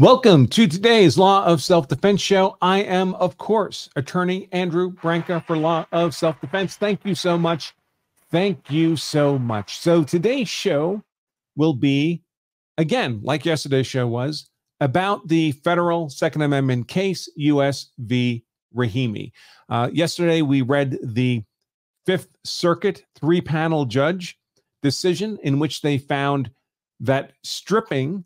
Welcome to today's Law of Self Defense show. I am, of course, attorney Andrew Branca for Law of Self Defense. Thank you so much. Thank you so much. So, today's show will be, again, like yesterday's show was, about the federal Second Amendment case, U.S. v. Rahimi. Uh, yesterday, we read the Fifth Circuit three panel judge decision in which they found that stripping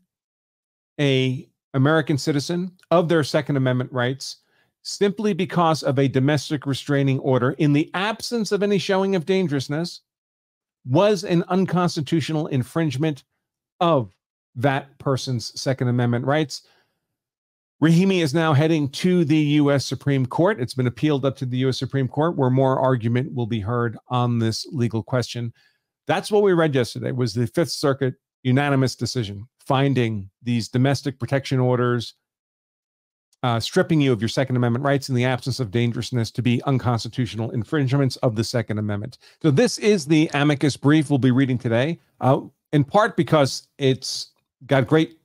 a American citizen of their Second Amendment rights simply because of a domestic restraining order in the absence of any showing of dangerousness was an unconstitutional infringement of that person's Second Amendment rights. Rahimi is now heading to the U.S. Supreme Court. It's been appealed up to the U.S. Supreme Court, where more argument will be heard on this legal question. That's what we read yesterday. Was the Fifth Circuit unanimous decision finding these domestic protection orders, uh, stripping you of your Second Amendment rights in the absence of dangerousness to be unconstitutional infringements of the Second Amendment. So, this is the amicus brief we'll be reading today, uh, in part because it's got great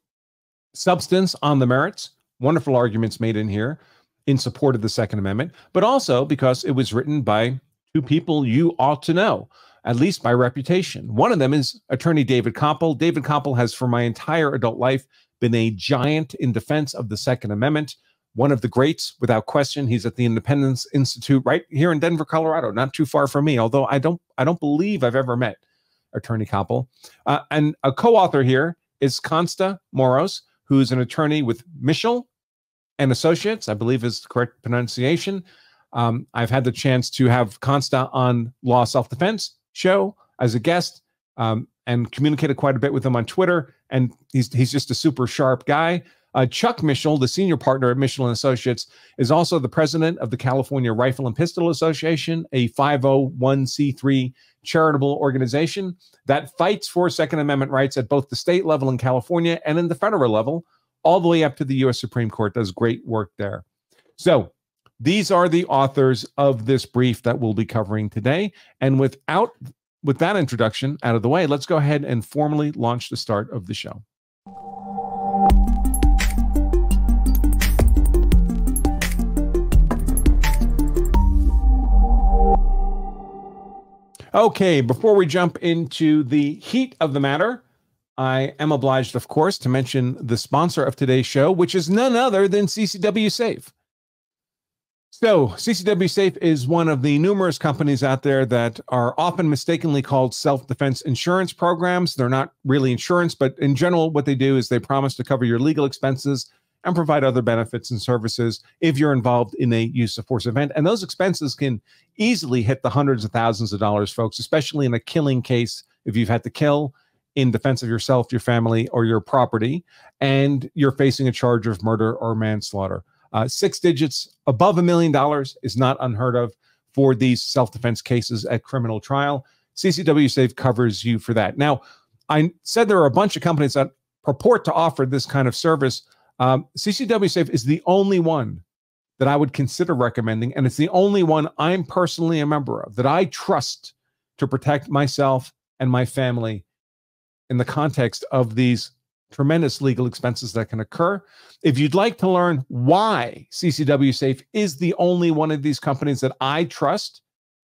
substance on the merits, wonderful arguments made in here in support of the Second Amendment, but also because it was written by two people you ought to know at least by reputation. One of them is attorney David Kopel. David Kopel has, for my entire adult life, been a giant in defense of the Second Amendment. One of the greats, without question. He's at the Independence Institute right here in Denver, Colorado, not too far from me. Although I don't, I don't believe I've ever met Attorney Kopel. Uh, and a co-author here is Konsta Moros, who's an attorney with Michel and Associates, I believe is the correct pronunciation. Um, I've had the chance to have Konsta on law self-defense show as a guest um, and communicated quite a bit with him on Twitter. And he's he's just a super sharp guy. Uh, Chuck Michel, the senior partner at Michel and Associates, is also the president of the California Rifle and Pistol Association, a 501c3 charitable organization that fights for Second Amendment rights at both the state level in California and in the federal level, all the way up to the U.S. Supreme Court. Does great work there. So these are the authors of this brief that we'll be covering today. And without with that introduction out of the way, let's go ahead and formally launch the start of the show. Okay, before we jump into the heat of the matter, I am obliged, of course, to mention the sponsor of today's show, which is none other than CCW Safe. So, CCW Safe is one of the numerous companies out there that are often mistakenly called self defense insurance programs. They're not really insurance, but in general, what they do is they promise to cover your legal expenses and provide other benefits and services if you're involved in a use of force event. And those expenses can easily hit the hundreds of thousands of dollars, folks, especially in a killing case if you've had to kill in defense of yourself, your family, or your property, and you're facing a charge of murder or manslaughter. Uh, six digits above a million dollars is not unheard of for these self defense cases at criminal trial. CCW Safe covers you for that. Now, I said there are a bunch of companies that purport to offer this kind of service. Um, CCW Safe is the only one that I would consider recommending, and it's the only one I'm personally a member of that I trust to protect myself and my family in the context of these tremendous legal expenses that can occur. If you'd like to learn why CCW Safe is the only one of these companies that I trust,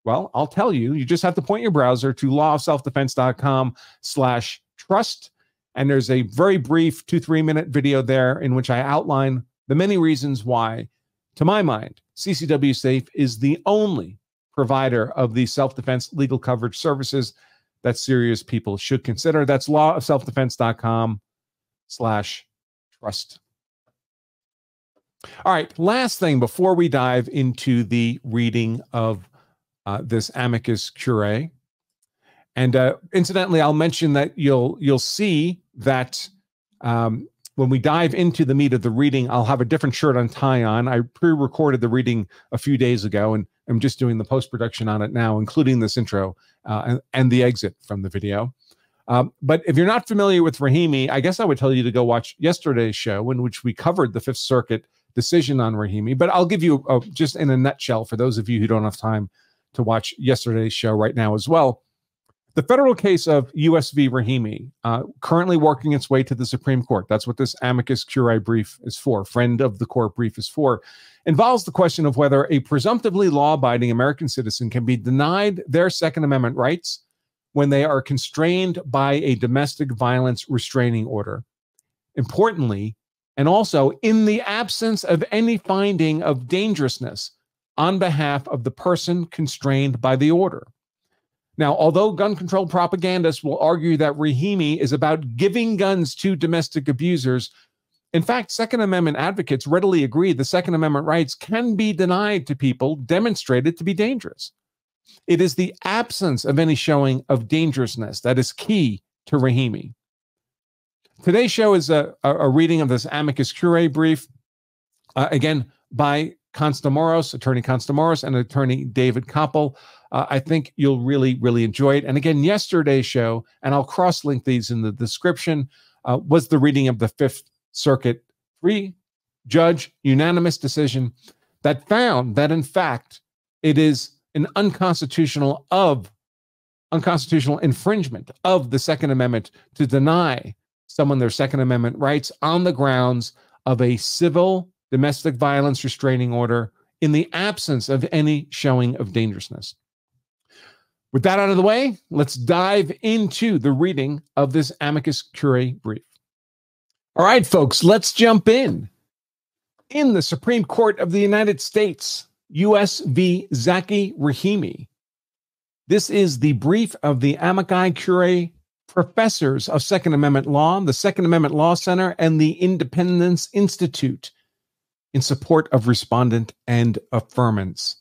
well, I'll tell you. You just have to point your browser to lawofselfdefense.com slash trust. And there's a very brief two, three minute video there in which I outline the many reasons why, to my mind, CCW Safe is the only provider of these self defense legal coverage services that serious people should consider. That's lawofselfdefense.com slash trust. All right, last thing before we dive into the reading of uh, this amicus curiae, and uh, incidentally, I'll mention that you'll you'll see that um, when we dive into the meat of the reading, I'll have a different shirt on tie on. I pre-recorded the reading a few days ago, and I'm just doing the post production on it now, including this intro uh, and, and the exit from the video. Um, but if you're not familiar with Rahimi, I guess I would tell you to go watch yesterday's show in which we covered the Fifth Circuit decision on Rahimi. But I'll give you a, just in a nutshell for those of you who don't have time to watch yesterday's show right now as well. The federal case of US v. Rahimi, uh, currently working its way to the Supreme Court, that's what this amicus curiae brief is for, friend of the court brief is for, involves the question of whether a presumptively law abiding American citizen can be denied their Second Amendment rights when they are constrained by a domestic violence restraining order. Importantly, and also in the absence of any finding of dangerousness on behalf of the person constrained by the order. Now, although gun control propagandists will argue that Rahimi is about giving guns to domestic abusers, in fact, Second Amendment advocates readily agree the Second Amendment rights can be denied to people demonstrated to be dangerous. It is the absence of any showing of dangerousness that is key to Rahimi. Today's show is a, a reading of this amicus curiae brief, uh, again, by Konsta Moros, attorney Konsta Moros, and attorney David Kopel. Uh, I think you'll really, really enjoy it. And again, yesterday's show, and I'll cross link these in the description, uh, was the reading of the Fifth Circuit three judge unanimous decision that found that, in fact, it is an unconstitutional of unconstitutional infringement of the Second Amendment to deny someone their Second Amendment rights on the grounds of a civil domestic violence restraining order in the absence of any showing of dangerousness. With that out of the way, let's dive into the reading of this amicus curiae brief. All right, folks, let's jump in. In the Supreme Court of the United States, U.S. v. Zackey Rahimi. This is the brief of the Amici Curiae professors of Second Amendment law, the Second Amendment Law Center, and the Independence Institute in support of respondent and affirmance.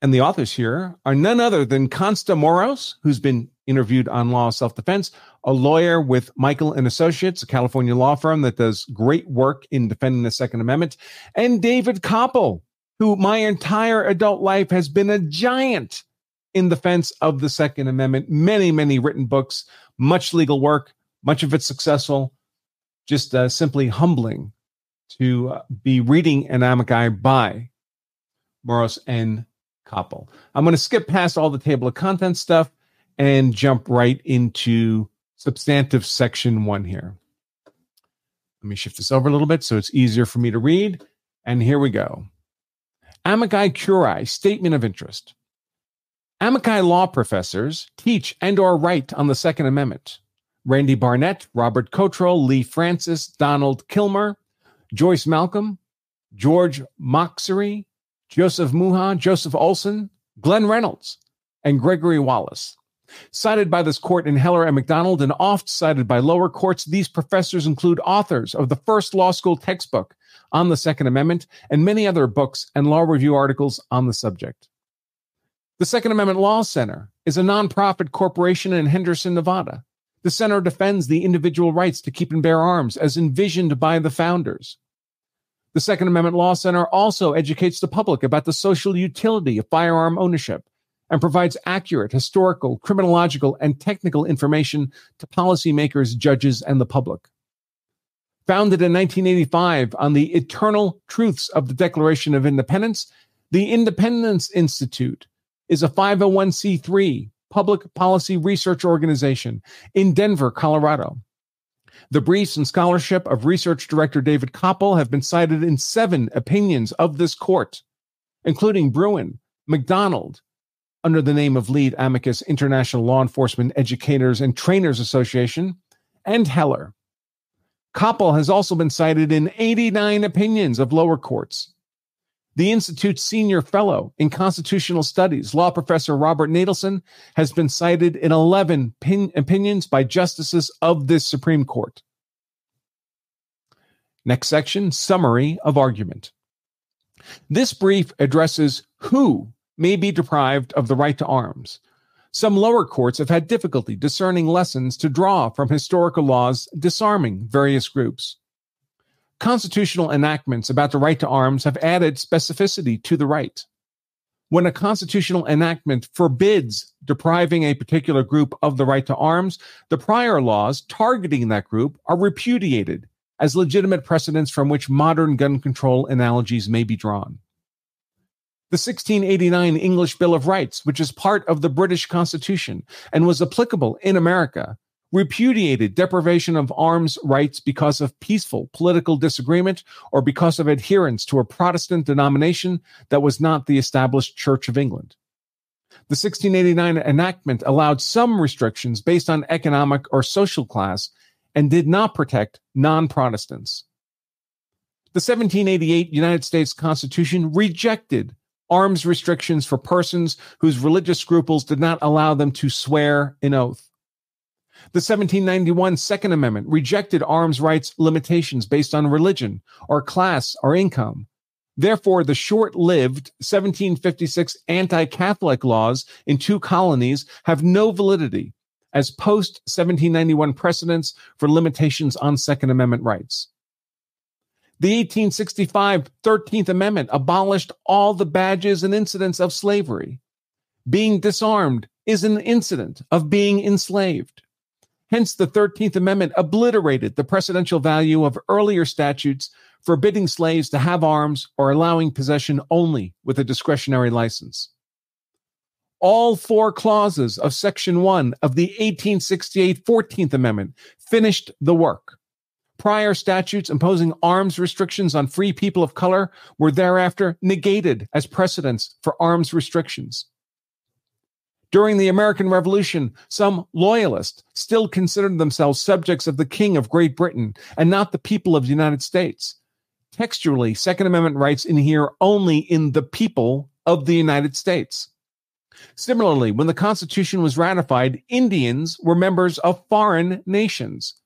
And the authors here are none other than Konsta Moros, who's been interviewed on law of self defense, a lawyer with Michael and Associates, a California law firm that does great work in defending the Second Amendment, and David Kopel, who my entire adult life has been a giant in defense of the Second Amendment. Many, many written books, much legal work, much of it successful. Just uh, simply humbling to uh, be reading an amici by Moros and Kopel. I'm going to skip past all the table of contents stuff and jump right into substantive section one here. Let me shift this over a little bit so it's easier for me to read. And here we go. Amici Curiae Statement of Interest. Amici law professors teach and or write on the Second Amendment. Randy Barnett, Robert Cottrol, Lee Francis, Donald Kilmer, Joyce Malcolm, George Mocsary, Joseph Muha, Joseph Olson, Glenn Reynolds, and Gregory Wallace. Cited by this court in Heller and McDonald and oft cited by lower courts, these professors include authors of the first law school textbook on the Second Amendment and many other books and law review articles on the subject. The Second Amendment Law Center is a nonprofit corporation in Henderson, Nevada. The center defends the individual rights to keep and bear arms as envisioned by the founders. The Second Amendment Law Center also educates the public about the social utility of firearm ownership and provides accurate historical, criminological, and technical information to policymakers, judges, and the public. Founded in 1985 on the eternal truths of the Declaration of Independence, the Independence Institute is a 501c3 public policy research organization in Denver, Colorado. The briefs and scholarship of research director David Kopel have been cited in seven opinions of this court, including Bruen, McDonald, under the name of lead amicus International Law Enforcement Educators and Trainers Association, and Heller. Kopel has also been cited in 89 opinions of lower courts. The Institute's senior fellow in constitutional studies, law professor Robert Natelson, has been cited in 11 pin- opinions by justices of this Supreme Court. Next section summary of argument. This brief addresses who may be deprived of the right to arms. Some lower courts have had difficulty discerning lessons to draw from historical laws disarming various groups. Constitutional enactments about the right to arms have added specificity to the right. When a constitutional enactment forbids depriving a particular group of the right to arms, the prior laws targeting that group are repudiated as legitimate precedents from which modern gun control analogies may be drawn. The 1689 English Bill of Rights, which is part of the British Constitution and was applicable in America, repudiated deprivation of arms rights because of peaceful political disagreement or because of adherence to a Protestant denomination that was not the established Church of England. The 1689 enactment allowed some restrictions based on economic or social class and did not protect non Protestants. The 1788 United States Constitution rejected arms restrictions for persons whose religious scruples did not allow them to swear an oath. The 1791 Second Amendment rejected arms rights limitations based on religion or class or income. Therefore, the short lived 1756 anti Catholic laws in two colonies have no validity as post 1791 precedents for limitations on Second Amendment rights. The 1865 13th Amendment abolished all the badges and incidents of slavery. Being disarmed is an incident of being enslaved. Hence, the 13th Amendment obliterated the precedential value of earlier statutes forbidding slaves to have arms or allowing possession only with a discretionary license. All four clauses of Section 1 of the 1868 14th Amendment finished the work. Prior statutes imposing arms restrictions on free people of color were thereafter negated as precedents for arms restrictions. During the American Revolution, some loyalists still considered themselves subjects of the King of Great Britain and not the people of the United States. Textually, Second Amendment rights inhere only in the people of the United States. Similarly, when the Constitution was ratified, Indians were members of foreign nations.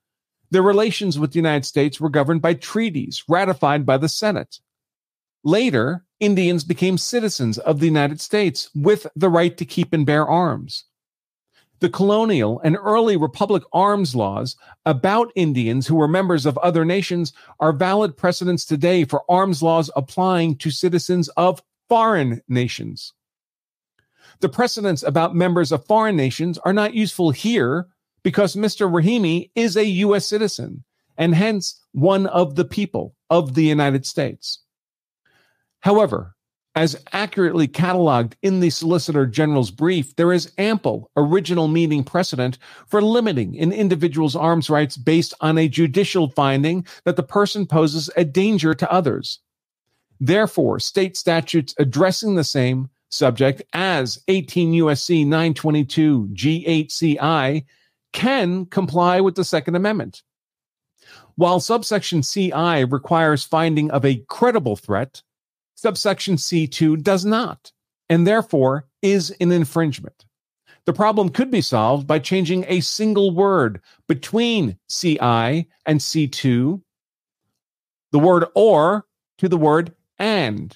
Their relations with the United States were governed by treaties ratified by the Senate. Later, Indians became citizens of the United States with the right to keep and bear arms. The colonial and early republic arms laws about Indians who were members of other nations are valid precedents today for arms laws applying to citizens of foreign nations. The precedents about members of foreign nations are not useful here because Mr. Rahimi is a U.S. citizen and hence one of the people of the United States. However, as accurately cataloged in the Solicitor General's brief, there is ample original meaning precedent for limiting an individual's arms rights based on a judicial finding that the person poses a danger to others. Therefore, state statutes addressing the same subject as 18 USC 922 G8CI can comply with the Second Amendment. While subsection CI requires finding of a credible threat, subsection C2 does not, and therefore is an infringement. The problem could be solved by changing a single word between CI and C2, the word or to the word and.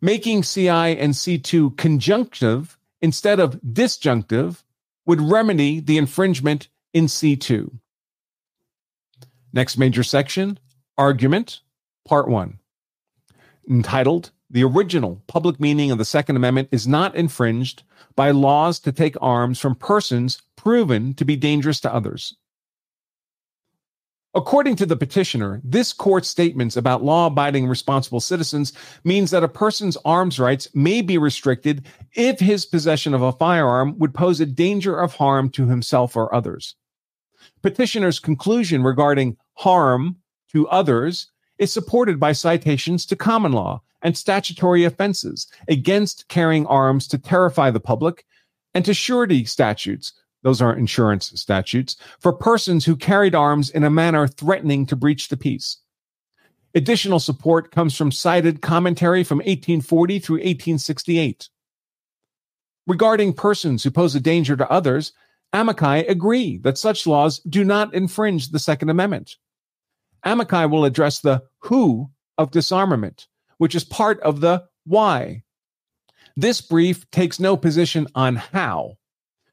Making CI and C2 conjunctive instead of disjunctive would remedy the infringement in C2. Next major section Argument, Part 1. Entitled, The Original Public Meaning of the Second Amendment is not infringed by laws to take arms from persons proven to be dangerous to others. According to the petitioner, this court's statements about law abiding responsible citizens means that a person's arms rights may be restricted if his possession of a firearm would pose a danger of harm to himself or others. Petitioner's conclusion regarding harm to others is supported by citations to common law and statutory offenses against carrying arms to terrify the public and to surety statutes those are insurance statutes for persons who carried arms in a manner threatening to breach the peace. Additional support comes from cited commentary from 1840 through 1868. Regarding persons who pose a danger to others, amici agree that such laws do not infringe the Second Amendment. Amici will address the who of disarmament, which is part of the why. This brief takes no position on how.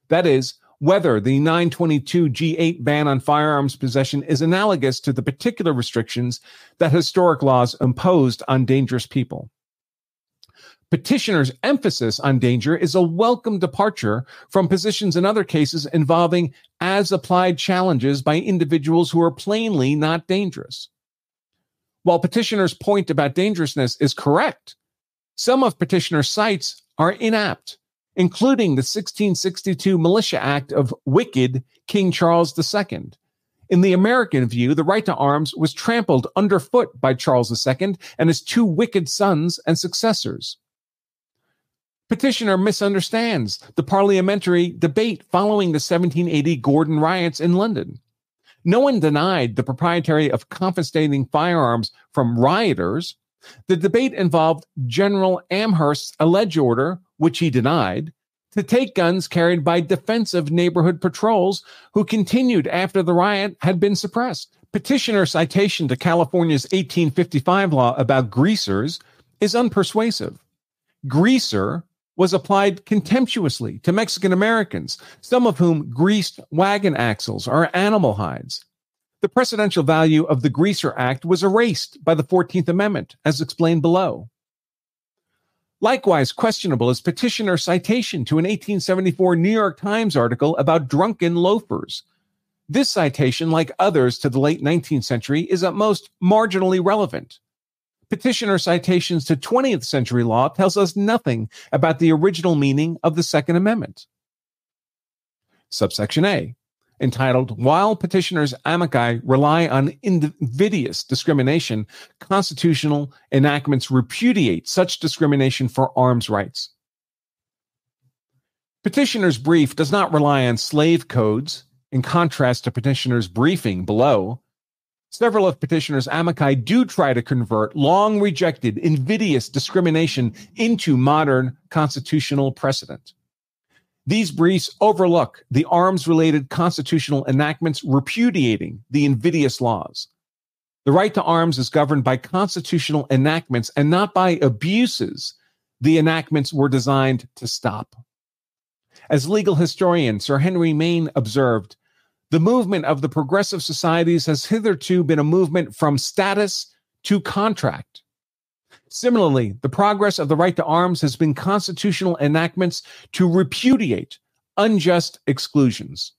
That is, whether the 922 G8 ban on firearms possession is analogous to the particular restrictions that historic laws imposed on dangerous people. Petitioner's emphasis on danger is a welcome departure from positions in other cases involving as applied challenges by individuals who are plainly not dangerous. While petitioner's point about dangerousness is correct, Some of petitioner's cites are inapt, including the 1662 Militia Act of wicked King Charles II. In the American view, the right to arms was trampled underfoot by Charles II and his two wicked sons and successors. Petitioner misunderstands the parliamentary debate following the 1780 Gordon riots in London. No one denied the propriety of confiscating firearms from rioters. The debate involved General Amherst's alleged order, which he denied, to take guns carried by defensive neighborhood patrols who continued after the riot had been suppressed. Petitioner's citation to California's 1855 law about greasers is unpersuasive. Greaser was applied contemptuously to Mexican Americans, some of whom greased wagon axles or animal hides. The precedential value of the Greaser Act was erased by the 14th Amendment, as explained below. Likewise, questionable is petitioner citation to an 1874 New York Times article about drunken loafers. This citation, like others to the late 19th century, is at most marginally relevant petitioner citations to 20th century law tells us nothing about the original meaning of the Second Amendment. Subsection A, entitled While Petitioners Amici Rely on Invidious Discrimination, Constitutional Enactments Repudiate Such Discrimination for Arms Rights. Petitioner's brief does not rely on slave codes, in contrast to petitioner's briefing below, Several of petitioners' amici do try to convert long rejected, invidious discrimination into modern constitutional precedent. These briefs overlook the arms related constitutional enactments repudiating the invidious laws. The right to arms is governed by constitutional enactments and not by abuses the enactments were designed to stop. As legal historian Sir Henry Maine observed, the movement of the progressive societies has hitherto been a movement from status to contract. Similarly, the progress of the right to arms has been constitutional enactments to repudiate unjust exclusions.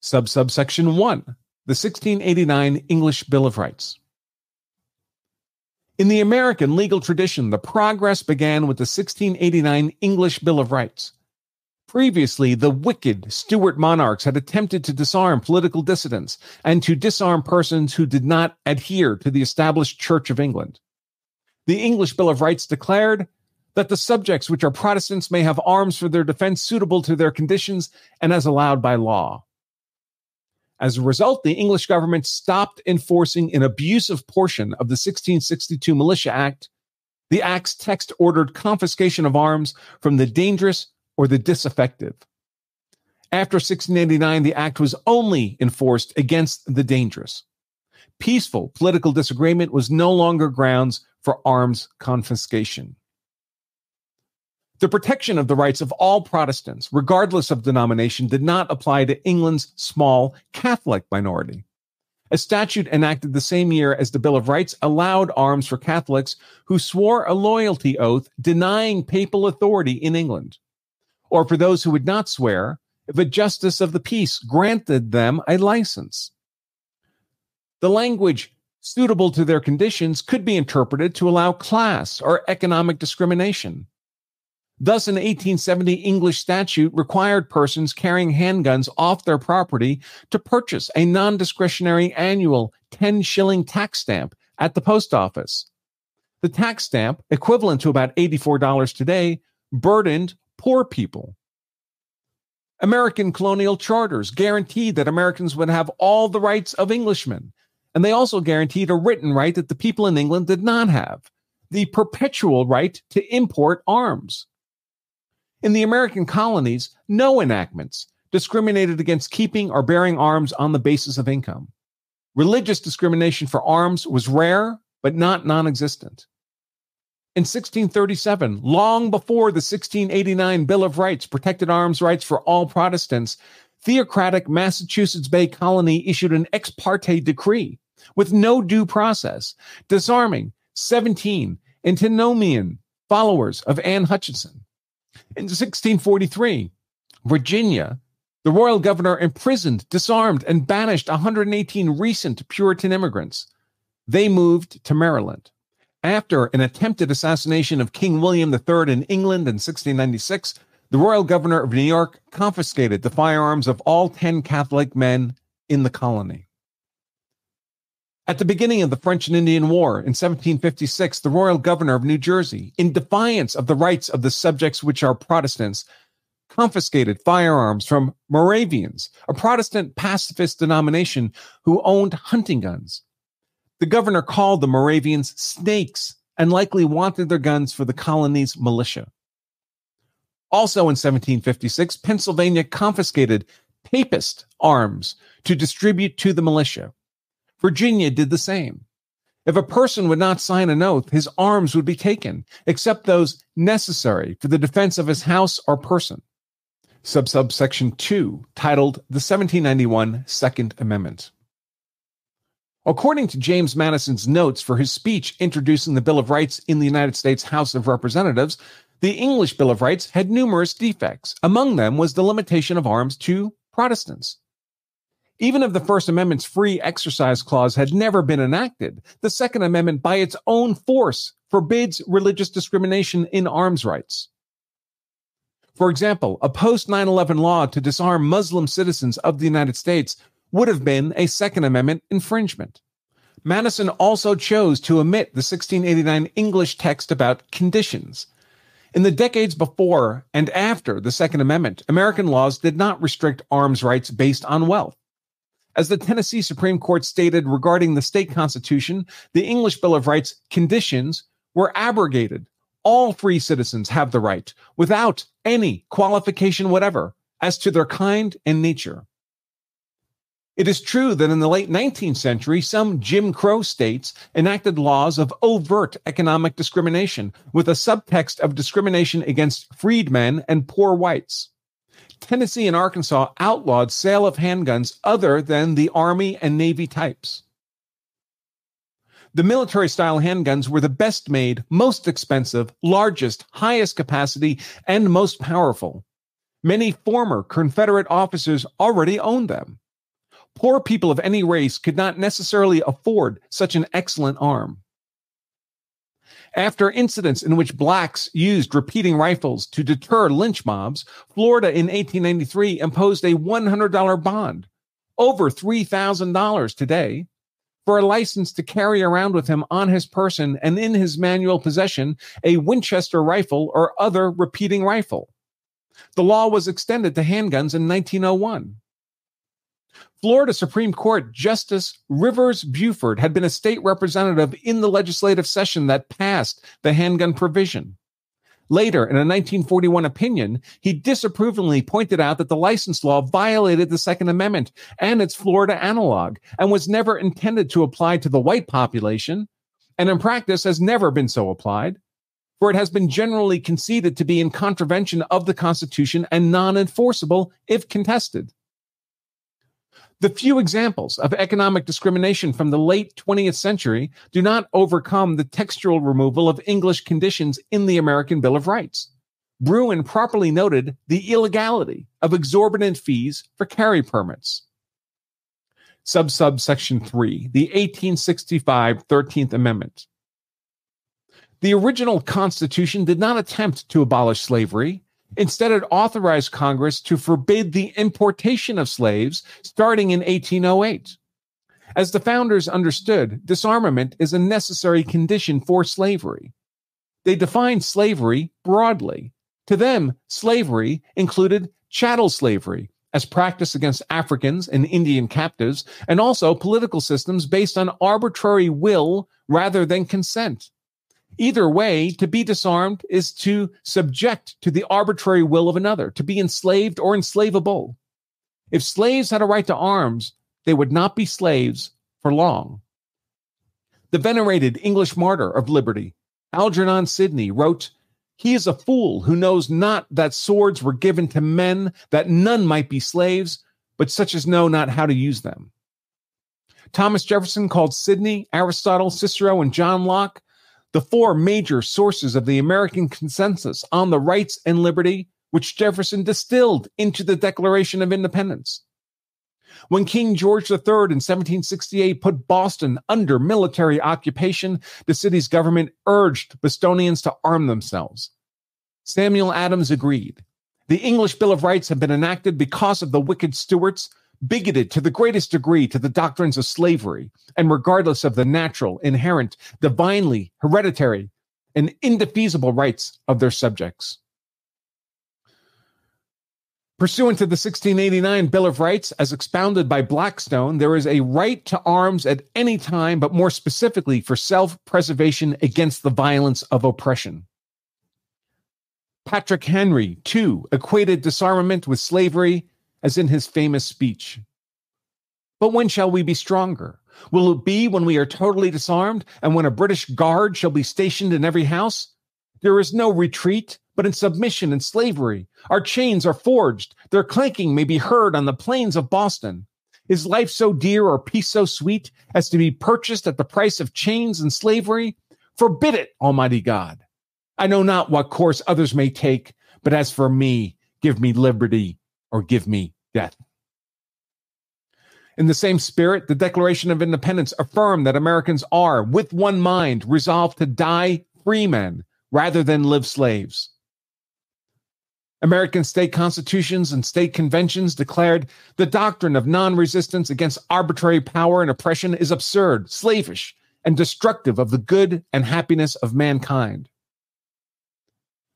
Sub subsection 1, the 1689 English Bill of Rights. In the American legal tradition, the progress began with the 1689 English Bill of Rights. Previously, the wicked Stuart monarchs had attempted to disarm political dissidents and to disarm persons who did not adhere to the established Church of England. The English Bill of Rights declared that the subjects which are Protestants may have arms for their defense suitable to their conditions and as allowed by law. As a result, the English government stopped enforcing an abusive portion of the 1662 Militia Act. The Act's text ordered confiscation of arms from the dangerous or the disaffective. After 1689, the act was only enforced against the dangerous. Peaceful political disagreement was no longer grounds for arms confiscation. The protection of the rights of all Protestants, regardless of denomination, did not apply to England's small Catholic minority. A statute enacted the same year as the Bill of Rights allowed arms for Catholics who swore a loyalty oath denying papal authority in England or for those who would not swear, if a justice of the peace granted them a license. The language suitable to their conditions could be interpreted to allow class or economic discrimination. Thus, an 1870 English statute required persons carrying handguns off their property to purchase a non discretionary annual 10 shilling tax stamp at the post office. The tax stamp, equivalent to about $84 today, burdened poor people. American colonial charters guaranteed that Americans would have all the rights of Englishmen, and they also guaranteed a written right that the people in England did not have the perpetual right to import arms. In the American colonies, no enactments discriminated against keeping or bearing arms on the basis of income. Religious discrimination for arms was rare, but not non existent in 1637, long before the 1689 Bill of Rights protected arms rights for all Protestants, theocratic Massachusetts Bay Colony issued an ex parte decree with no due process, disarming 17 antinomian followers of Anne Hutchinson. In 1643, Virginia, the royal governor imprisoned, disarmed, and banished 118 recent Puritan immigrants. They moved to Maryland. After an attempted assassination of King William III in England in 1696, the royal governor of New York confiscated the firearms of all 10 Catholic men in the colony. At the beginning of the French and Indian War in 1756, the royal governor of New Jersey, in defiance of the rights of the subjects which are Protestants, confiscated firearms from Moravians, a Protestant pacifist denomination who owned hunting guns. The governor called the Moravians snakes and likely wanted their guns for the colony's militia. Also in 1756, Pennsylvania confiscated papist arms to distribute to the militia. Virginia did the same. If a person would not sign an oath, his arms would be taken, except those necessary for the defense of his house or person sub subsection 2, titled The 1791 Second Amendment. According to James Madison's notes for his speech introducing the Bill of Rights in the United States House of Representatives, the English Bill of Rights had numerous defects. Among them was the limitation of arms to Protestants. Even if the First Amendment's free exercise clause had never been enacted, the Second Amendment, by its own force, forbids religious discrimination in arms rights. For example, a post 9 11 law to disarm Muslim citizens of the United States would have been a Second Amendment infringement. Madison also chose to omit the 1689 English text about conditions. In the decades before and after the Second Amendment, American laws did not restrict arms rights based on wealth. As the Tennessee Supreme Court stated regarding the state constitution, the English Bill of Rights conditions were abrogated all free citizens have the right, without any qualification whatever, as to their kind and nature. It is true that in the late 19th century, some Jim Crow states enacted laws of overt economic discrimination with a subtext of discrimination against freedmen and poor whites. Tennessee and Arkansas outlawed sale of handguns other than the Army and Navy types. The military style handguns were the best made, most expensive, largest, highest capacity, and most powerful. Many former Confederate officers already owned them. Poor people of any race could not necessarily afford such an excellent arm. After incidents in which blacks used repeating rifles to deter lynch mobs, Florida in 1893 imposed a $100 bond, over $3,000 today, for a license to carry around with him on his person and in his manual possession a Winchester rifle or other repeating rifle. The law was extended to handguns in 1901. Florida Supreme Court Justice Rivers Buford had been a state representative in the legislative session that passed the handgun provision. Later, in a 1941 opinion, he disapprovingly pointed out that the license law violated the Second Amendment and its Florida analog and was never intended to apply to the white population, and in practice has never been so applied, for it has been generally conceded to be in contravention of the Constitution and non enforceable if contested. The few examples of economic discrimination from the late 20th century do not overcome the textual removal of English conditions in the American Bill of Rights. Bruen properly noted the illegality of exorbitant fees for carry permits. Sub subsection 3, the 1865 13th Amendment. The original Constitution did not attempt to abolish slavery, Instead, it authorized Congress to forbid the importation of slaves starting in 1808. As the founders understood, disarmament is a necessary condition for slavery. They defined slavery broadly. To them, slavery included chattel slavery, as practiced against Africans and Indian captives, and also political systems based on arbitrary will rather than consent. Either way, to be disarmed is to subject to the arbitrary will of another, to be enslaved or enslavable. If slaves had a right to arms, they would not be slaves for long. The venerated English martyr of liberty, Algernon Sidney, wrote, He is a fool who knows not that swords were given to men that none might be slaves, but such as know not how to use them. Thomas Jefferson called Sidney, Aristotle, Cicero, and John Locke the four major sources of the American consensus on the rights and liberty which Jefferson distilled into the Declaration of Independence. When King George III in 1768 put Boston under military occupation, the city's government urged Bostonians to arm themselves. Samuel Adams agreed. The English Bill of Rights had been enacted because of the wicked Stuarts, bigoted to the greatest degree to the doctrines of slavery, and regardless of the natural, inherent, divinely, hereditary, and indefeasible rights of their subjects. Pursuant to the 1689 Bill of Rights, as expounded by Blackstone, there is a right to arms at any time, but more specifically for self preservation against the violence of oppression. Patrick Henry, too, equated disarmament with slavery, as in his famous speech. But when shall we be stronger? Will it be when we are totally disarmed and when a British guard shall be stationed in every house? There is no retreat, but in submission and slavery. Our chains are forged. Their clanking may be heard on the plains of Boston. Is life so dear or peace so sweet as to be purchased at the price of chains and slavery? Forbid it, Almighty God. I know not what course others may take, but as for me, give me liberty or give me death. In the same spirit, the Declaration of Independence affirmed that Americans are, with one mind, resolved to die free men rather than live slaves. American state constitutions and state conventions declared the doctrine of non resistance against arbitrary power and oppression is absurd, slavish, and destructive of the good and happiness of mankind.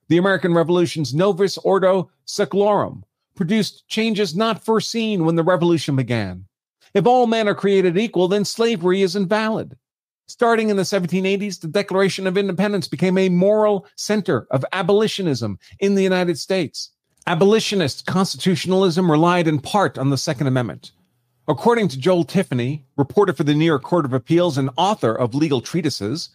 The American Revolution's Novus Ordo Seclorum produced changes not foreseen when the revolution began. If all men are created equal, then slavery is invalid. Starting in the 1780s, the Declaration of Independence became a moral center of abolitionism in the United States. Abolitionist constitutionalism relied in part on the Second Amendment. According to Joel Tiffany, reporter for the New York Court of Appeals and author of legal treatises,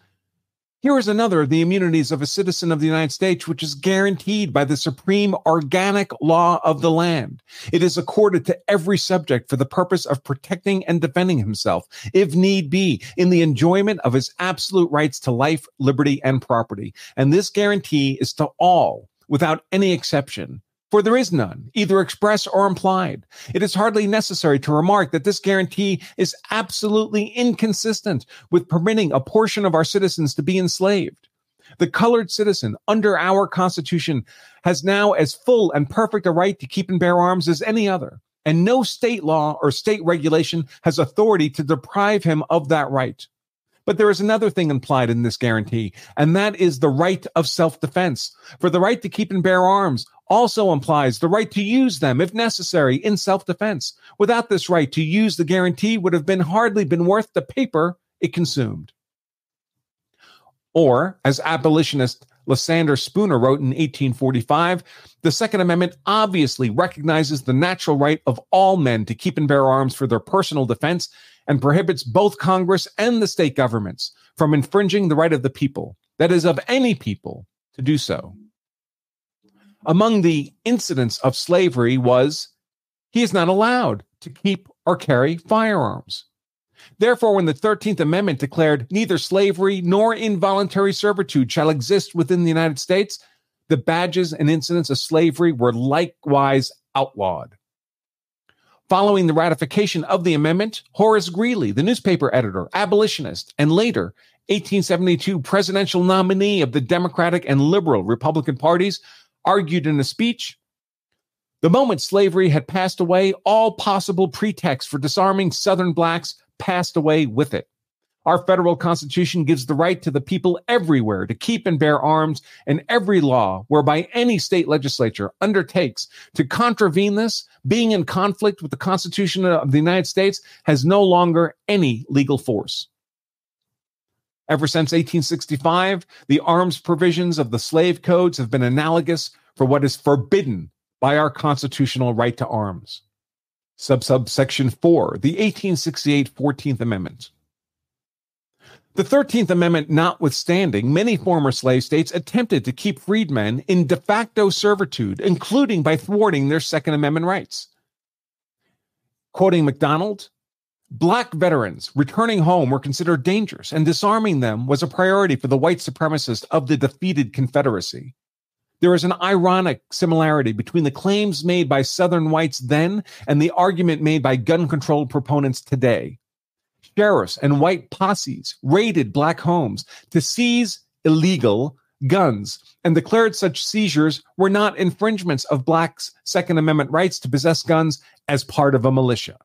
here is another of the immunities of a citizen of the United States, which is guaranteed by the supreme organic law of the land. It is accorded to every subject for the purpose of protecting and defending himself, if need be, in the enjoyment of his absolute rights to life, liberty, and property. And this guarantee is to all, without any exception, for there is none, either express or implied. It is hardly necessary to remark that this guarantee is absolutely inconsistent with permitting a portion of our citizens to be enslaved. The colored citizen under our Constitution has now as full and perfect a right to keep and bear arms as any other, and no state law or state regulation has authority to deprive him of that right. But there is another thing implied in this guarantee, and that is the right of self defense. For the right to keep and bear arms also implies the right to use them if necessary in self-defense. Without this right to use the guarantee would have been hardly been worth the paper it consumed. Or, as abolitionist Lysander Spooner wrote in 1845, the Second Amendment obviously recognizes the natural right of all men to keep and bear arms for their personal defense and prohibits both Congress and the state governments from infringing the right of the people, that is, of any people, to do so among the incidents of slavery was he is not allowed to keep or carry firearms. Therefore, when the 13th Amendment declared neither slavery nor involuntary servitude shall exist within the United States, the badges and incidents of slavery were likewise outlawed. Following the ratification of the amendment, Horace Greeley, the newspaper editor, abolitionist, and later 1872 presidential nominee of the Democratic and Liberal Republican parties, argued in a speech the moment slavery had passed away, all possible pretexts for disarming Southern blacks passed away with it. Our federal constitution gives the right to the people everywhere to keep and bear arms, and every law whereby any state legislature undertakes to contravene this, being in conflict with the Constitution of the United States, has no longer any legal force. Ever since 1865, the arms provisions of the slave codes have been analogous for what is forbidden by our constitutional right to arms. Sub subsection 4, the 1868 14th Amendment. The 13th Amendment notwithstanding, many former slave states attempted to keep freedmen in de facto servitude, including by thwarting their Second Amendment rights. Quoting McDonald, Black veterans returning home were considered dangerous, and disarming them was a priority for the white supremacists of the defeated Confederacy. There is an ironic similarity between the claims made by Southern whites then and the argument made by gun control proponents today. Sheriffs and white posses raided black homes to seize illegal guns and declared such seizures were not infringements of blacks' Second Amendment rights to possess guns as part of a militia.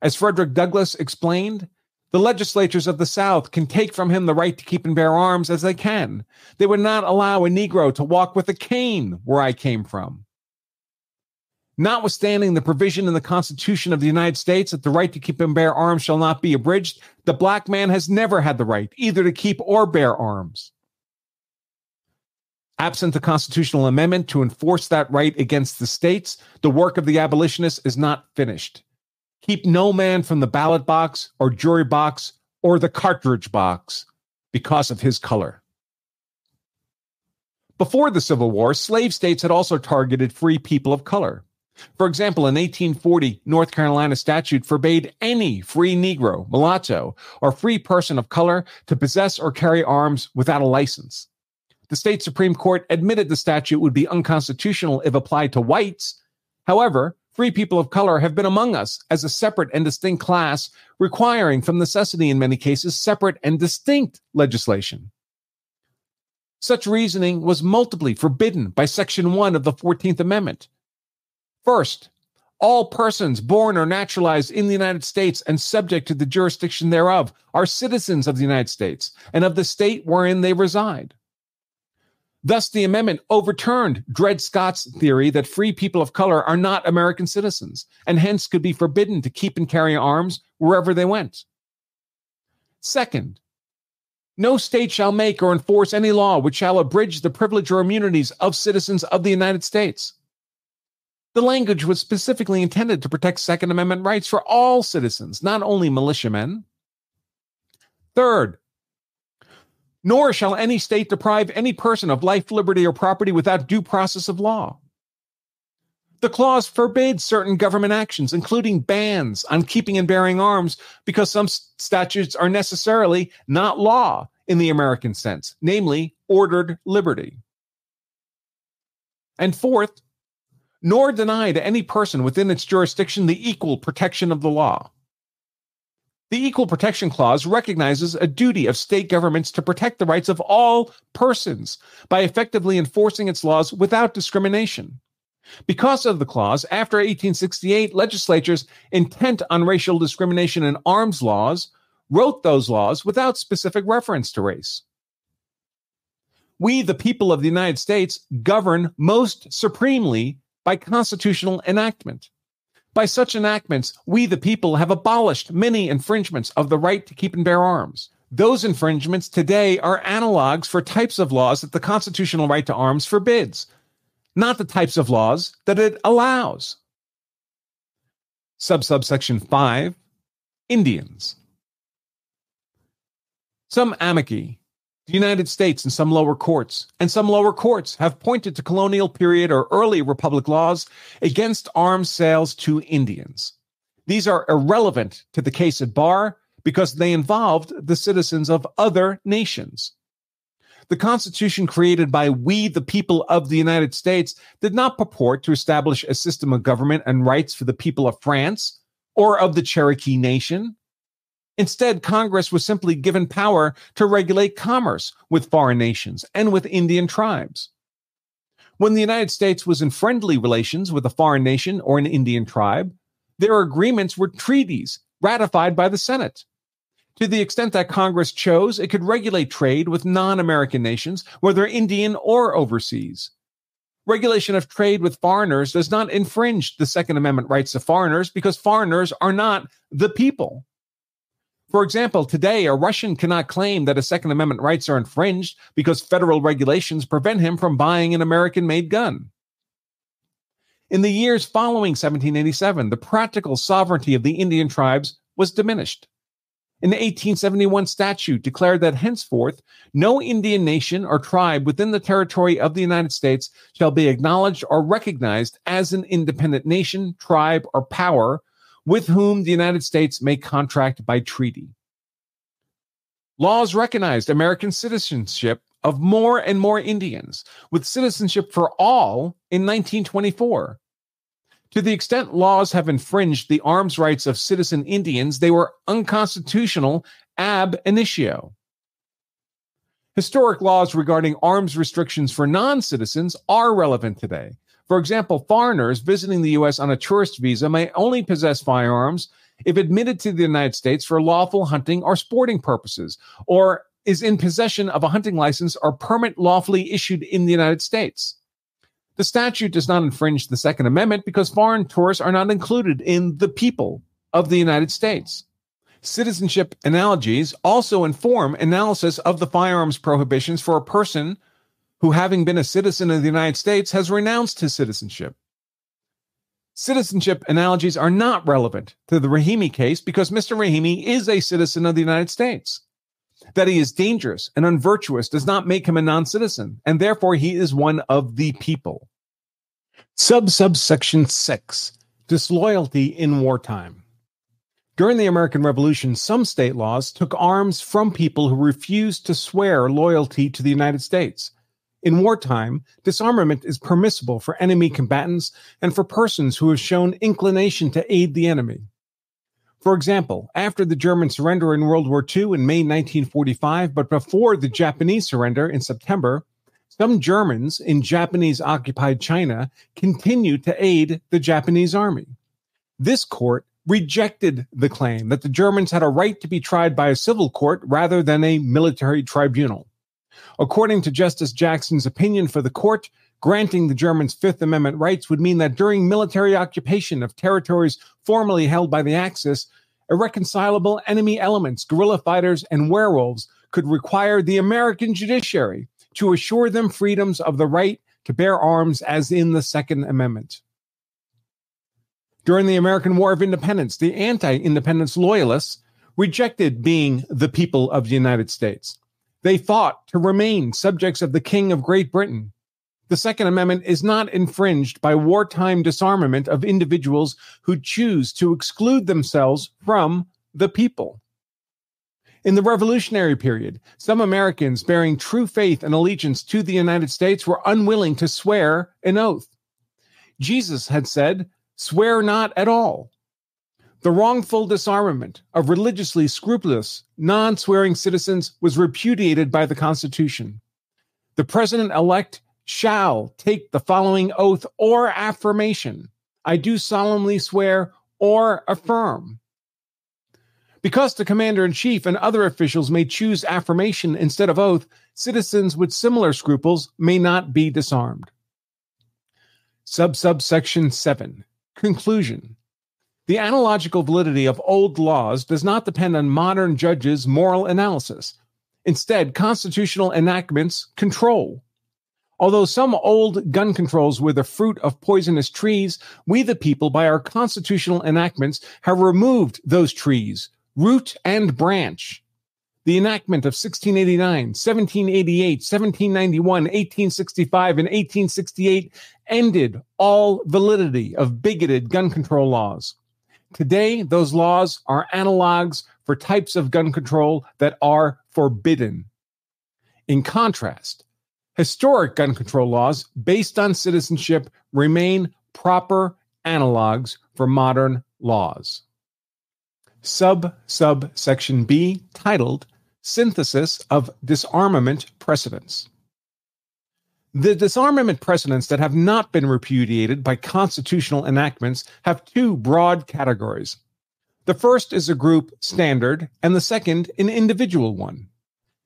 As Frederick Douglass explained, the legislatures of the South can take from him the right to keep and bear arms as they can. They would not allow a Negro to walk with a cane where I came from. Notwithstanding the provision in the Constitution of the United States that the right to keep and bear arms shall not be abridged, the black man has never had the right either to keep or bear arms. Absent the constitutional amendment to enforce that right against the states, the work of the abolitionists is not finished. Keep no man from the ballot box or jury box or the cartridge box because of his color. Before the Civil War, slave states had also targeted free people of color. For example, an 1840 North Carolina statute forbade any free Negro, mulatto, or free person of color to possess or carry arms without a license. The state Supreme Court admitted the statute would be unconstitutional if applied to whites. However, free people of color have been among us as a separate and distinct class, requiring from necessity in many cases separate and distinct legislation. Such reasoning was multiply forbidden by Section 1 of the 14th Amendment. First, all persons born or naturalized in the United States and subject to the jurisdiction thereof are citizens of the United States and of the state wherein they reside. Thus, the amendment overturned Dred Scott's theory that free people of color are not American citizens and hence could be forbidden to keep and carry arms wherever they went. Second, no state shall make or enforce any law which shall abridge the privilege or immunities of citizens of the United States. The language was specifically intended to protect Second Amendment rights for all citizens, not only militiamen. Third, nor shall any state deprive any person of life, liberty, or property without due process of law. The clause forbids certain government actions, including bans on keeping and bearing arms, because some statutes are necessarily not law in the American sense, namely ordered liberty. And fourth, nor deny to any person within its jurisdiction the equal protection of the law. The Equal Protection Clause recognizes a duty of state governments to protect the rights of all persons by effectively enforcing its laws without discrimination. Because of the clause, after 1868, legislatures intent on racial discrimination in arms laws wrote those laws without specific reference to race. We, the people of the United States, govern most supremely by constitutional enactment. By such enactments, we, the people, have abolished many infringements of the right to keep and bear arms. Those infringements today are analogs for types of laws that the constitutional right to arms forbids, not the types of laws that it allows. Sub subsection 5 Indians. Some amici the United States and some lower courts, and some lower courts have pointed to colonial period or early republic laws against arms sales to Indians. These are irrelevant to the case at bar because they involved the citizens of other nations. The Constitution created by we, the people of the United States, did not purport to establish a system of government and rights for the people of France or of the Cherokee Nation Instead, Congress was simply given power to regulate commerce with foreign nations and with Indian tribes. When the United States was in friendly relations with a foreign nation or an Indian tribe, their agreements were treaties ratified by the Senate. To the extent that Congress chose, it could regulate trade with non American nations, whether Indian or overseas. Regulation of trade with foreigners does not infringe the Second Amendment rights of foreigners because foreigners are not the people. For example, today a Russian cannot claim that his Second Amendment rights are infringed because federal regulations prevent him from buying an American made gun. In the years following 1787, the practical sovereignty of the Indian tribes was diminished. An 1871 statute declared that henceforth no Indian nation or tribe within the territory of the United States shall be acknowledged or recognized as an independent nation, tribe, or power with whom the United States may contract by treaty. Laws recognized American citizenship of more and more Indians with citizenship for all in 1924. To the extent laws have infringed the arms rights of citizen Indians, they were unconstitutional ab initio. Historic laws regarding arms restrictions for non citizens are relevant today. For example, foreigners visiting the U.S. on a tourist visa may only possess firearms if admitted to the United States for lawful hunting or sporting purposes, or is in possession of a hunting license or permit lawfully issued in the United States. The statute does not infringe the Second Amendment because foreign tourists are not included in the people of the United States. Citizenship analogies also inform analysis of the firearms prohibitions for a person who, having been a citizen of the United States, has renounced his citizenship. Citizenship analogies are not relevant to the Rahimi case because Mr. Rahimi is a citizen of the United States. That he is dangerous and unvirtuous does not make him a non citizen, and therefore he is one of the people. Sub subsection 6 Disloyalty in Wartime. During the American Revolution, some state laws took arms from people who refused to swear loyalty to the United States. In wartime, disarmament is permissible for enemy combatants and for persons who have shown inclination to aid the enemy. For example, after the German surrender in World War II in May 1945, but before the Japanese surrender in September, some Germans in Japanese occupied China continued to aid the Japanese army. This court rejected the claim that the Germans had a right to be tried by a civil court rather than a military tribunal. According to Justice Jackson's opinion for the court, granting the Germans Fifth Amendment rights would mean that during military occupation of territories formerly held by the Axis, irreconcilable enemy elements, guerrilla fighters, and werewolves could require the American judiciary to assure them freedoms of the right to bear arms as in the Second Amendment. During the American War of Independence, the anti independence loyalists rejected being the people of the United States. They fought to remain subjects of the King of Great Britain. The Second Amendment is not infringed by wartime disarmament of individuals who choose to exclude themselves from the people. In the Revolutionary period, some Americans bearing true faith and allegiance to the United States were unwilling to swear an oath. Jesus had said, swear not at all. The wrongful disarmament of religiously scrupulous, non swearing citizens was repudiated by the Constitution. The president elect shall take the following oath or affirmation I do solemnly swear or affirm. Because the commander in chief and other officials may choose affirmation instead of oath, citizens with similar scruples may not be disarmed. Sub subsection 7 Conclusion The analogical validity of old laws does not depend on modern judges' moral analysis. Instead, constitutional enactments control. Although some old gun controls were the fruit of poisonous trees, we the people, by our constitutional enactments, have removed those trees, root and branch. The enactment of 1689, 1788, 1791, 1865, and 1868 ended all validity of bigoted gun control laws. Today, those laws are analogs for types of gun control that are forbidden. In contrast, historic gun control laws based on citizenship remain proper analogs for modern laws. Sub subsection B, titled Synthesis of Disarmament Precedents. The disarmament precedents that have not been repudiated by constitutional enactments have two broad categories. The first is a group standard, and the second, an individual one.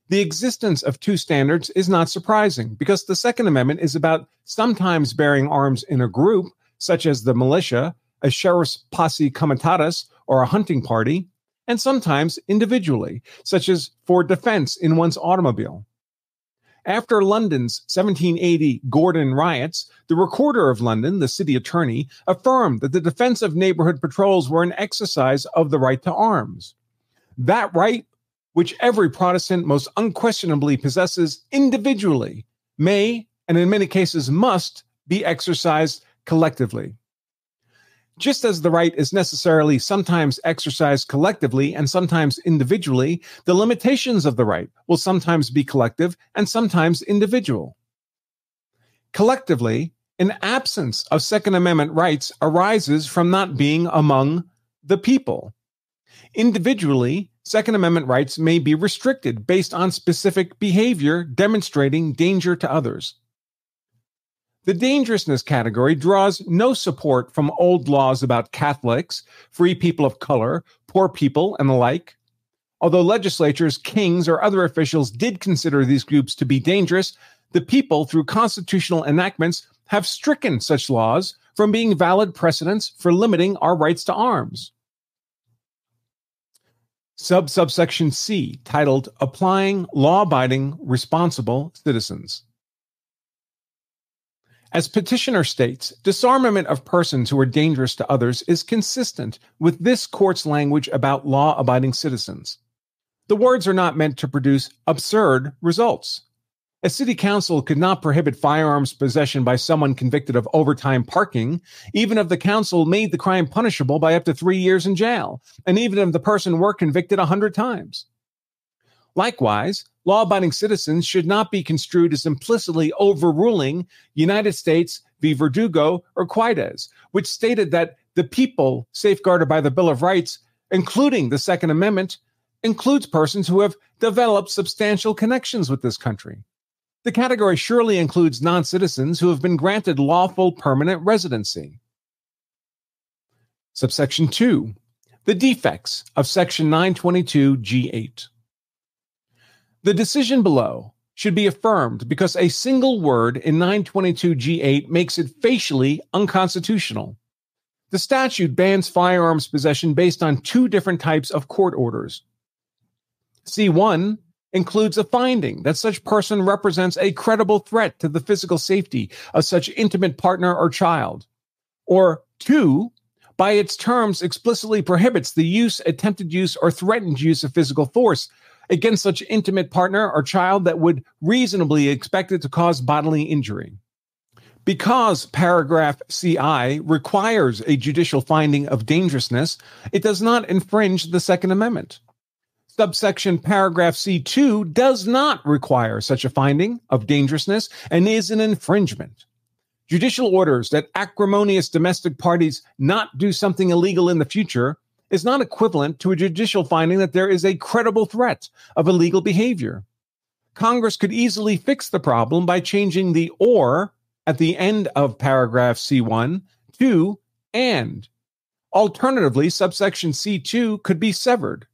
The existence of two standards is not surprising because the Second Amendment is about sometimes bearing arms in a group, such as the militia, a sheriff's posse comitatus, or a hunting party, and sometimes individually, such as for defense in one's automobile. After London's 1780 Gordon riots, the Recorder of London, the city attorney, affirmed that the defense of neighborhood patrols were an exercise of the right to arms. That right, which every Protestant most unquestionably possesses individually, may, and in many cases must, be exercised collectively. Just as the right is necessarily sometimes exercised collectively and sometimes individually, the limitations of the right will sometimes be collective and sometimes individual. Collectively, an absence of Second Amendment rights arises from not being among the people. Individually, Second Amendment rights may be restricted based on specific behavior demonstrating danger to others. The dangerousness category draws no support from old laws about Catholics, free people of color, poor people, and the like. Although legislatures, kings, or other officials did consider these groups to be dangerous, the people, through constitutional enactments, have stricken such laws from being valid precedents for limiting our rights to arms. Sub subsection C, titled Applying Law Abiding Responsible Citizens. As petitioner states, disarmament of persons who are dangerous to others is consistent with this court's language about law abiding citizens. The words are not meant to produce absurd results. A city council could not prohibit firearms possession by someone convicted of overtime parking, even if the council made the crime punishable by up to three years in jail, and even if the person were convicted a hundred times. Likewise, law abiding citizens should not be construed as implicitly overruling United States v. Verdugo or Quaidez, which stated that the people safeguarded by the Bill of Rights, including the Second Amendment, includes persons who have developed substantial connections with this country. The category surely includes non citizens who have been granted lawful permanent residency. Subsection 2 The defects of Section 922 G8. The decision below should be affirmed because a single word in 922G8 makes it facially unconstitutional. The statute bans firearms possession based on two different types of court orders. C1 includes a finding that such person represents a credible threat to the physical safety of such intimate partner or child. Or 2 by its terms explicitly prohibits the use, attempted use, or threatened use of physical force against such intimate partner or child that would reasonably expect it to cause bodily injury. Because paragraph CI requires a judicial finding of dangerousness, it does not infringe the Second Amendment. Subsection paragraph C2 does not require such a finding of dangerousness and is an infringement. Judicial orders that acrimonious domestic parties not do something illegal in the future is not equivalent to a judicial finding that there is a credible threat of illegal behavior. Congress could easily fix the problem by changing the or at the end of paragraph C1 to and. Alternatively, subsection C2 could be severed.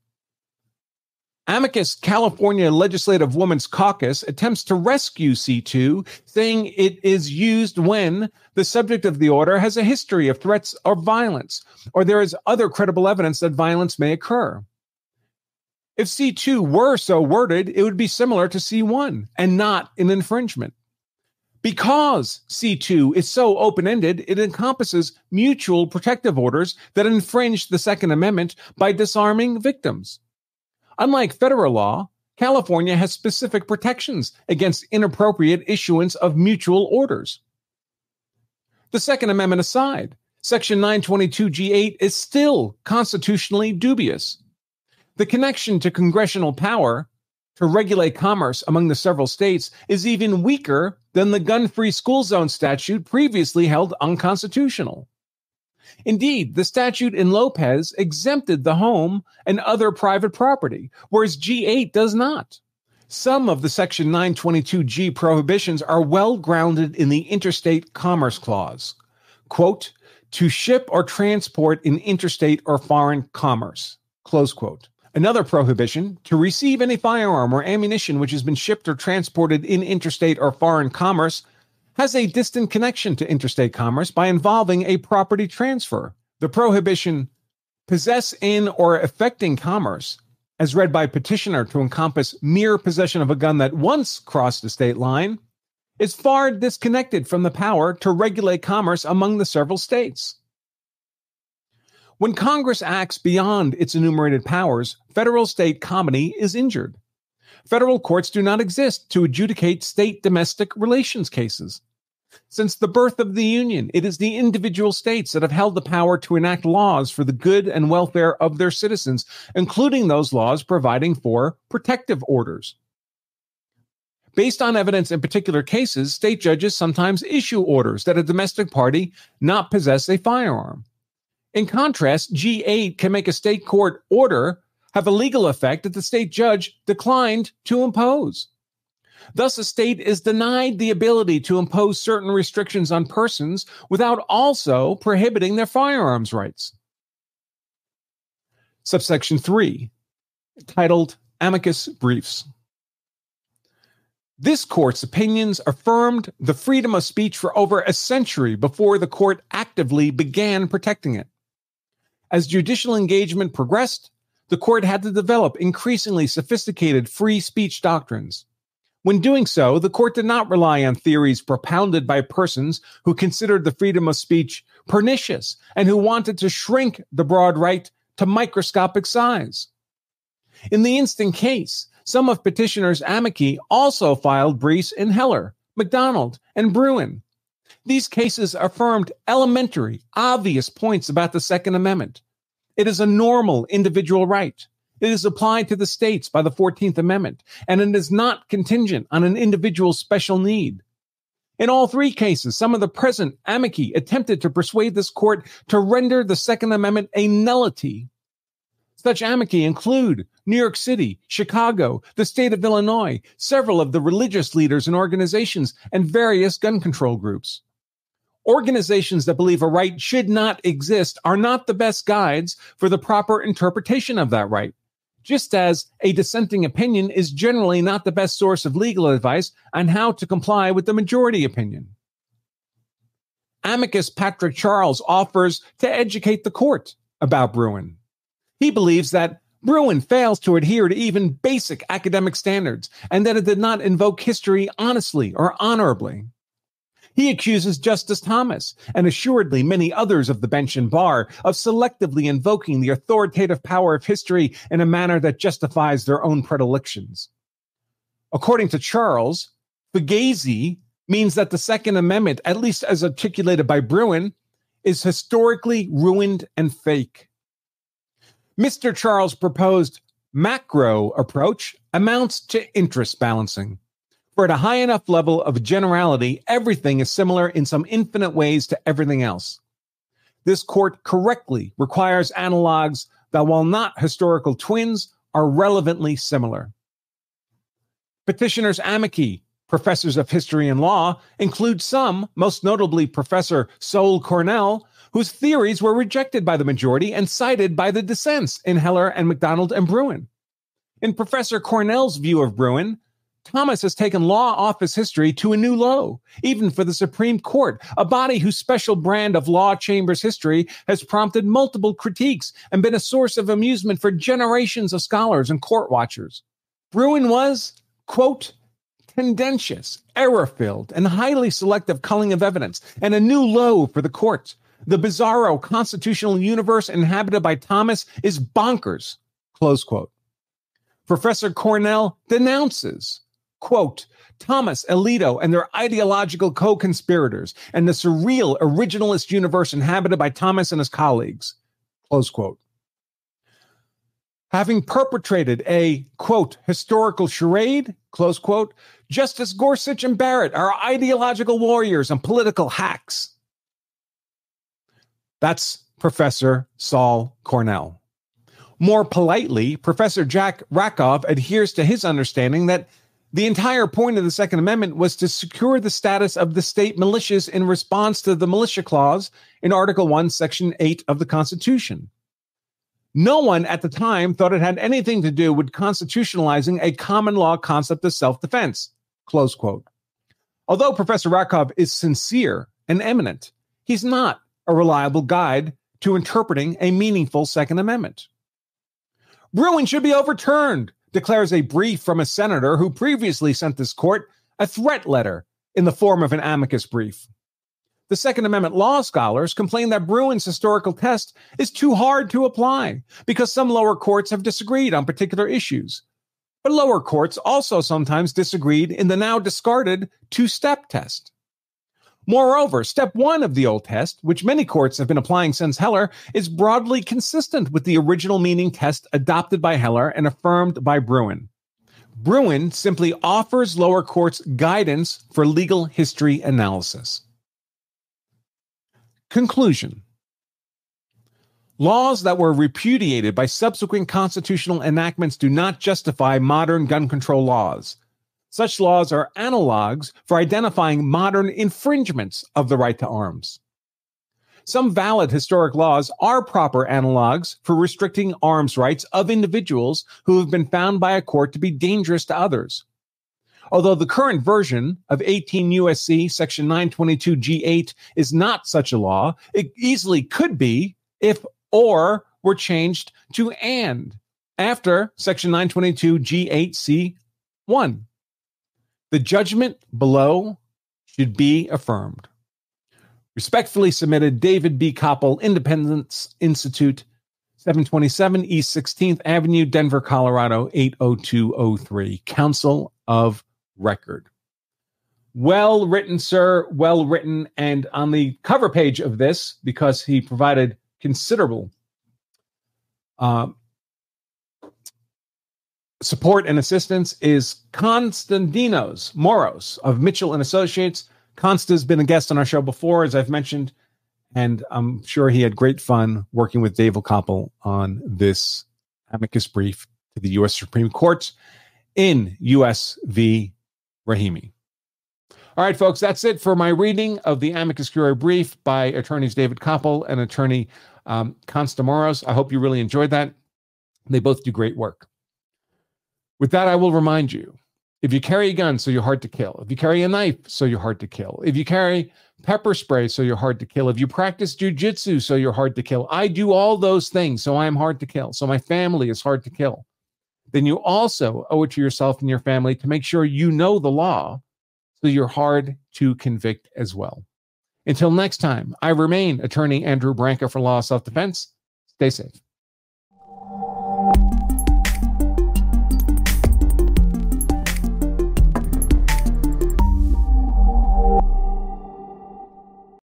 Amicus California Legislative Women's Caucus attempts to rescue C2, saying it is used when the subject of the order has a history of threats or violence, or there is other credible evidence that violence may occur. If C2 were so worded, it would be similar to C1 and not an infringement. Because C2 is so open ended, it encompasses mutual protective orders that infringe the Second Amendment by disarming victims. Unlike federal law, California has specific protections against inappropriate issuance of mutual orders. The Second Amendment aside, Section 922G8 is still constitutionally dubious. The connection to congressional power to regulate commerce among the several states is even weaker than the gun free school zone statute previously held unconstitutional. Indeed, the statute in Lopez exempted the home and other private property, whereas G8 does not. Some of the Section 922G prohibitions are well grounded in the Interstate Commerce Clause. Quote, to ship or transport in interstate or foreign commerce. Close quote. Another prohibition to receive any firearm or ammunition which has been shipped or transported in interstate or foreign commerce has a distant connection to interstate commerce by involving a property transfer. The prohibition possess in or affecting commerce, as read by petitioner to encompass mere possession of a gun that once crossed the state line, is far disconnected from the power to regulate commerce among the several states. When Congress acts beyond its enumerated powers, federal state comity is injured. Federal courts do not exist to adjudicate state domestic relations cases. Since the birth of the Union, it is the individual states that have held the power to enact laws for the good and welfare of their citizens, including those laws providing for protective orders. Based on evidence in particular cases, state judges sometimes issue orders that a domestic party not possess a firearm. In contrast, G8 can make a state court order have a legal effect that the state judge declined to impose. Thus, a state is denied the ability to impose certain restrictions on persons without also prohibiting their firearms rights. Subsection 3, titled Amicus Briefs. This court's opinions affirmed the freedom of speech for over a century before the court actively began protecting it. As judicial engagement progressed, the court had to develop increasingly sophisticated free speech doctrines. When doing so, the court did not rely on theories propounded by persons who considered the freedom of speech pernicious and who wanted to shrink the broad right to microscopic size. In the instant case, some of petitioners' amici also filed briefs in Heller, McDonald, and Bruen. These cases affirmed elementary, obvious points about the Second Amendment. It is a normal individual right. It is applied to the states by the 14th Amendment, and it is not contingent on an individual's special need. In all three cases, some of the present amici attempted to persuade this court to render the Second Amendment a nullity. Such amici include New York City, Chicago, the state of Illinois, several of the religious leaders and organizations, and various gun control groups. Organizations that believe a right should not exist are not the best guides for the proper interpretation of that right just as a dissenting opinion is generally not the best source of legal advice on how to comply with the majority opinion. Amicus Patrick Charles offers to educate the court about Bruen. He believes that Bruen fails to adhere to even basic academic standards and that it did not invoke history honestly or honorably. He accuses Justice Thomas, and assuredly many others of the bench and bar, of selectively invoking the authoritative power of history in a manner that justifies their own predilections. According to Charles, fugazi means that the Second Amendment, at least as articulated by Bruen, is historically ruined and fake. Mr. Charles' proposed macro approach amounts to interest balancing. For at a high enough level of generality, everything is similar in some infinite ways to everything else. This court correctly requires analogs that, while not historical twins, are relevantly similar. Petitioners' amici, professors of history and law, include some, most notably Professor Saul Cornell, whose theories were rejected by the majority and cited by the dissents in Heller and McDonald and Bruen. In Professor Cornell's view of Bruen, Thomas has taken law office history to a new low, even for the Supreme Court, a body whose special brand of law chambers history has prompted multiple critiques and been a source of amusement for generations of scholars and court watchers. Bruen was, quote, tendentious, error filled, and highly selective culling of evidence, and a new low for the court. The bizarro constitutional universe inhabited by Thomas is bonkers, close quote. Professor Cornell denounces quote, Thomas, Alito, and their ideological co conspirators, and the surreal originalist universe inhabited by Thomas and his colleagues, close quote. Having perpetrated a, quote, historical charade, close quote, Justice Gorsuch and Barrett are ideological warriors and political hacks. That's Professor Saul Cornell. More politely, Professor Jack Rakove adheres to his understanding that the entire point of the Second Amendment was to secure the status of the state militias in response to the militia clause in Article 1, Section 8 of the Constitution. No one at the time thought it had anything to do with constitutionalizing a common law concept of self defense. Close quote. Although Professor Rakove is sincere and eminent, he's not a reliable guide to interpreting a meaningful Second Amendment. Bruen should be overturned declares a brief from a senator who previously sent this court a threat letter in the form of an amicus brief. The Second Amendment law scholars complain that Bruen's historical test is too hard to apply because some lower courts have disagreed on particular issues. But lower courts also sometimes disagreed in the now discarded two step test. Moreover, step one of the old test, which many courts have been applying since Heller, is broadly consistent with the original meaning test adopted by Heller and affirmed by Bruen. Bruen simply offers lower courts guidance for legal history analysis. Conclusion Laws that were repudiated by subsequent constitutional enactments do not justify modern gun control laws. Such laws are analogs for identifying modern infringements of the right to arms. Some valid historic laws are proper analogs for restricting arms rights of individuals who have been found by a court to be dangerous to others. Although the current version of 18 USC section 922 G8 is not such a law, it easily could be if or were changed to and after section 922 G8 C1. The judgment below should be affirmed. Respectfully submitted, David B. Kopel, Independence Institute, 727 East 16th Avenue, Denver, Colorado, 80203. Counsel of Record. Well written, sir. Well written. And on the cover page of this, because he provided considerable uh, support and assistance, is Constantinos Moros of Michel and Associates. Konsta's been a guest on our show before, as I've mentioned, and I'm sure he had great fun working with David Kopel on this amicus brief to the U.S. Supreme Court in U.S. v. Rahimi. All right, folks, that's it for my reading of the amicus curiae brief by attorneys David Kopel and attorney um, Konsta Moros. I hope you really enjoyed that. They both do great work. With that, I will remind you if you carry a gun, so you're hard to kill. If you carry a knife, so you're hard to kill. If you carry pepper spray, so you're hard to kill. If you practice jujitsu, so you're hard to kill. I do all those things, so I am hard to kill. So my family is hard to kill. Then you also owe it to yourself and your family to make sure you know the law so you're hard to convict as well. Until next time, I remain attorney Andrew Branca for Law of Self Defense. Stay safe.